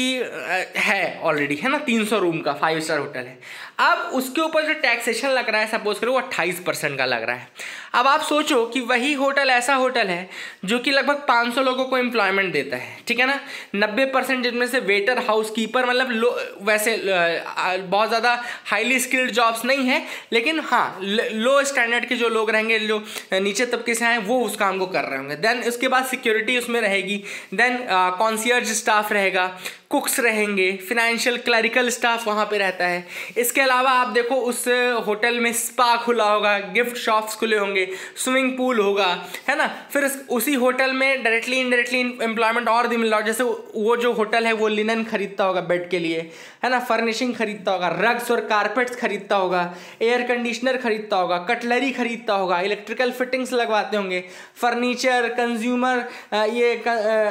है ऑलरेडी है ना? तीन सौ रूम का फाइव स्टार होटल है। अब उसके ऊपर जो टैक्सेशन लग रहा है सपोज़ करो वो अट्ठाईस परसेंट का लग रहा है। अब आप सोचो कि वही होटल ऐसा होटल है जो कि लगभग 500 लोगों को एम्प्लॉयमेंट देता है, ठीक है ना? 90 परसेंट जिनमें से वेटर हाउस कीपर मतलब लो, वैसे बहुत ज़्यादा हाईली स्किल्ड जॉब्स नहीं है, लेकिन हाँ लो स्टैंडर्ड के जो लोग रहेंगे, जो नीचे तबके से आए वो उस काम को कर रहे होंगे। देन उसके बाद सिक्योरिटी उसमें रहेगी। देन कॉन्सियर्ज स्टाफ रहेगा। कुक्स रहेंगे। फिनेंशियल क्लरिकल स्टाफ वहाँ पे रहता है। इसके अलावा आप देखो, उस होटल में स्पा खुला होगा। गिफ्ट शॉप्स खुले होंगे। स्विमिंग पूल होगा। है ना? फिर उसी होटल में डायरेक्टली इनडायरेक्टली एम्प्लॉयमेंट और भी मिल रहा जैसे वो जो होटल है, वो लिनन खरीदता होगा बेड के लिए। है ना? फर्निशिंग खरीदता होगा रग्स और कारपेट्स खरीदता होगा एयर कंडीशनर खरीदता होगा कटलरी खरीदता होगा इलेक्ट्रिकल फिटिंग्स लगवाते होंगे फर्नीचर कंज्यूमर ये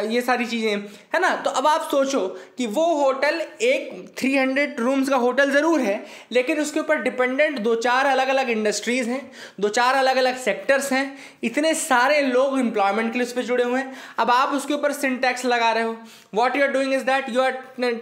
ये सारी चीज़ें, है ना? तो अब आप सोचो कि वो होटल एक 300 रूम्स का होटल ज़रूर है, लेकिन उसके ऊपर डिपेंडेंट दो चार अलग अलग इंडस्ट्रीज़ हैं, दो चार अलग अलग सेक्टर्स हैं, इतने सारे लोग एम्प्लॉयमेंट के लिए उस पर जुड़े हुए हैं। अब आप उसके ऊपर सिंटैक्स लगा रहे हो। What you are doing is that you are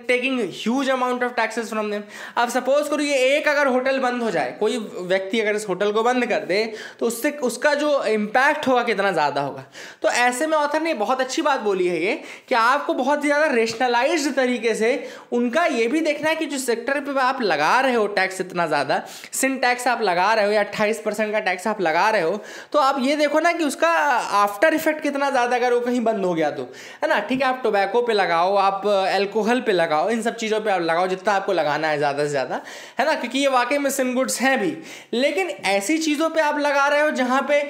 taking huge amount of taxes from them अब सपोज़ करो ये एक अगर होटल बंद हो जाए, कोई व्यक्ति अगर इस होटल को बंद कर दे तो उससे, उसका जो इम्पैक्ट होगा कितना ज़्यादा होगा? तो ऐसे में ऑथर ने बहुत अच्छी बात बोली है ये, कि आपको बहुत ज़्यादा रेशनलाइज तरीके से उनका ये भी देखना है कि जो सेक्टर पे आप लगा रहे हो टैक्स इतना ज़्यादा सिन टैक्स आप लगा रहे हो या अट्ठाईस का टैक्स आप लगा रहे हो तो आप ये देखो ना कि उसका आफ्टर इफ़ेक्ट कितना ज़्यादा अगर वो कहीं बंद हो गया तो। है ना? ठीक है, आप टोबैको पे लगाओ, आप एल्कोहल पे लगाओ, इन सब चीज़ों पे आप लगाओ जितना आपको लगाना है ज़्यादा से ज़्यादा, है ना? क्योंकि ये वाकई में सिन गुड्स हैं भी। लेकिन ऐसी चीज़ों पे आप लगा रहे हो जहाँ पे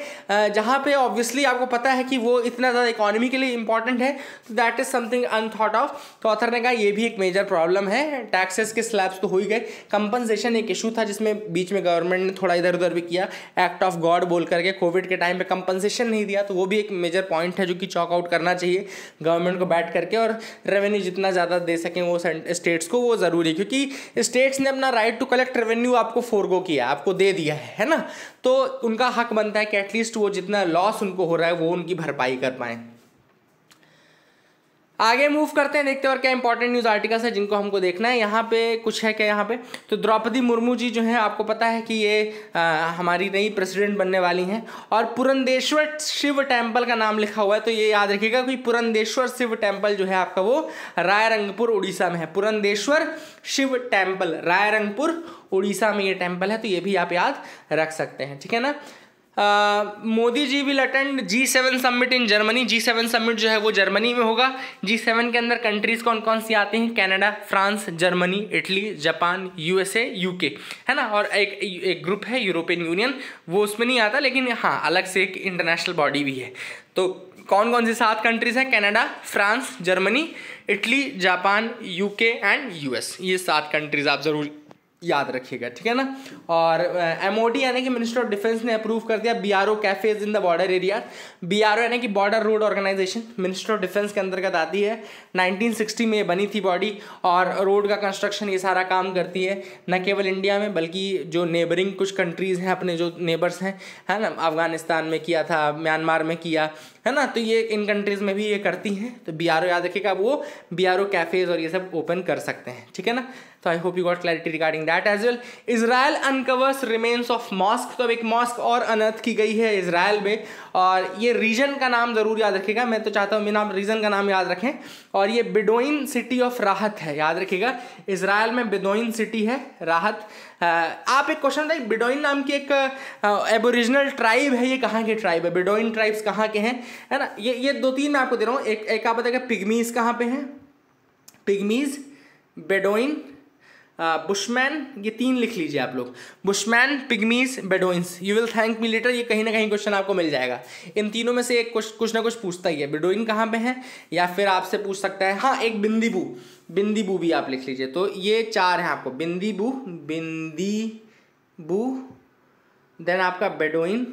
जहाँ पे ऑब्वियसली आपको पता है कि वो इतना ज़्यादा इकोनॉमी के लिए इंपॉर्टेंट है तो that is something unthought of तो ऑथर ने कहा, ये भी एक मेजर प्रॉब्लम है। टैक्सेस के स्लैब्स तो हो ही गए। कंपनसेशन एक इशू था जिसमें बीच में गवर्नमेंट ने थोड़ा इधर उधर भी किया। एक्ट ऑफ़ गॉड बोल करके कोविड के टाइम पर कंपनसेशन नहीं दिया तो वो भी एक मेजर पॉइंट है जो कि चॉकआउट करना चाहिए गवर्नमेंट को बैठ करके और रेवेन्यू जितना ज़्यादा दे सकें वो स्टेट्स को, वो ज़रूरी है, क्योंकि स्टेट्स ने अपना राइट टू कलेक्ट रेवेन्यू आपको फोरगो किया, आपको दे दिया है है ना? तो उनका हक बनता है कि एटलीस्ट वो जितना लॉस उनको हो रहा है, वो उनकी भरपाई कर पाएँ। आगे मूव करते हैं देखते हैं और क्या इंपॉर्टेंट न्यूज़ आर्टिकल्स है जिनको हमको देखना है। यहाँ पे कुछ है क्या यहाँ पे? तो द्रौपदी मुर्मू जी जो हैं आपको पता है कि ये आ, हमारी नई प्रेसिडेंट बनने वाली हैं। और पुरंदेश्वर शिव टेंपल का नाम लिखा हुआ है तो ये याद रखिएगा कि पुरंदेश्वर शिव टेंपल जो है आपका वो रायरंगपुर उड़ीसा में है। पुरंदेश्वर शिव टेंपल रायरंगपुर उड़ीसा में ये टेंपल है तो ये भी आप याद रख सकते हैं ठीक है ना? Modi ji will attend G seven summit in Germany G seven summit जो है वो जर्मनी में होगा। जी सेवन के अंदर कंट्रीज़ कौन कौन सी आती हैं? Canada France Germany Italy Japan USA UK है ना? और एक एक ग्रुप है यूरोपियन यूनियन वो उसमें नहीं आता, लेकिन हाँ अलग से एक इंटरनेशनल बॉडी भी है। तो कौन कौन सी सात कंट्रीज़ हैं? Canada France Germany Italy Japan UK and US ये सात कंट्रीज़ आप ज़रूर याद रखिएगा, ठीक है ना? और एमओडी यानी कि मिनिस्टर ऑफ़ डिफेंस ने अप्रूव कर दिया B R O cafes in the border area B R O यानी कि border road organisation minister of defence के अंतर्गत आती है। 1960 में बनी थी बॉडी और रोड का कंस्ट्रक्शन ये सारा काम करती है। न केवल इंडिया में, बल्कि जो नेबरिंग कुछ कंट्रीज़ हैं, अपने जो नेबर्स हैं, है ना? अफ़गानिस्तान में किया था, म्यांमार में किया, है ना? तो ये इन कंट्रीज़ में भी ये करती हैं। तो बी आर ओ याद रखिएगा, वो बी आर ओ कैफ़ेज़ और ये सब ओपन कर सकते हैं, ठीक है ना? तो I hope you got clarity regarding that as well Israel uncovers remains of mosque तो अब एक मॉस्क और अनर्थ की गई है इसराइल में। और ये रीजन का नाम ज़रूर याद रखिएगा। मैं तो चाहता हूँ नाम रीजन का नाम याद रखें। और ये बिडोइन सिटी ऑफ़ राहत है। याद रखिएगा। इसराइल में बिडोइन सिटी है राहत आप एक क्वेश्चन था बिडोइन नाम की एक एबोरिजिनल ट्राइब है? ये कहाँ के ट्राइब है? बिडोइन ट्राइब्स कहाँ के हैं? है ना? ये ये दो तीन मैं आपको दे रहा हूँ। एक एक आप बताएगा पिगमीज़ कहाँ पे हैं? पिगमीज़ बेडोइन बुशमैन ये तीन लिख लीजिए आप लोग। Bushman Pygmies Bedouins you will thank me later ये कहीं ना कहीं क्वेश्चन आपको मिल जाएगा। इन तीनों में से एक कुछ कुछ ना कुछ पूछता ही है। बेडोइन कहाँ पे है? या फिर आपसे पूछ सकता है हाँ एक बिंदीबू। बिंदीबू भी आप लिख लीजिए। तो ये चार हैं आपको। बिंदीबू बिंदी बू देन आपका बेडोइन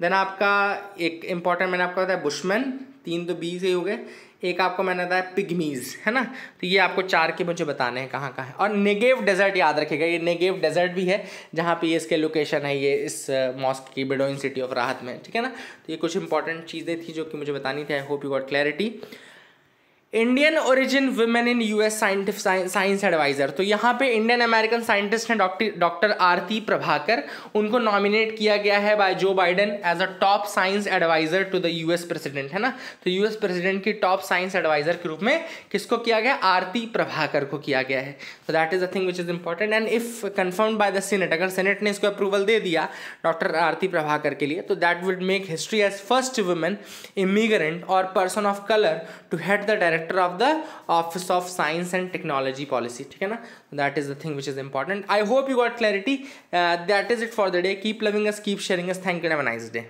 देन आपका एक इंपॉर्टेंट मैंने आपको बताया बुशमैन तीन तो बी से ही हो गए। एक आपको मैंने बताया पिगमीज़ है ना? तो ये आपको चार के मुझे बताने हैं कहाँ कहाँ है। और नेगेव डेजर्ट याद रखेगा ये नेगेव डेजर्ट भी है, जहाँ पे ये इसके लोकेशन है, ये इस मॉस्क की बिडोइन सिटी ऑफ़ राहत में, ठीक है ना? तो ये कुछ इंपॉर्टेंट चीज़ें थी जो कि मुझे बतानी थी। I hope you got clarity Indian origin women in US science advisor तो यहाँ पे इंडियन अमेरिकन साइंटिस्ट हैं डॉक्टर डॉक्टर आरती प्रभाकर। उनको नॉमिनेट किया गया है by Joe Biden as a top science advisor to the US president है ना? तो यूएस प्रेसिडेंट की टॉप साइंस एडवाइजर के रूप में किसको किया गया? आरती प्रभाकर को किया गया है। तो that is a thing which is important and if confirm by the senate अगर सेनेट ने इसको अप्रूवल दे दिया डॉक्टर आरती प्रभाकर के लिए तो that would make history as first women immigrant और person of colour to head the director director of the office of science and technology policy okay na? that is the thing which is important. I hope you got clarity. Uh, that is it for the day. Keep loving us keep sharing us. Thank you and have a nice day.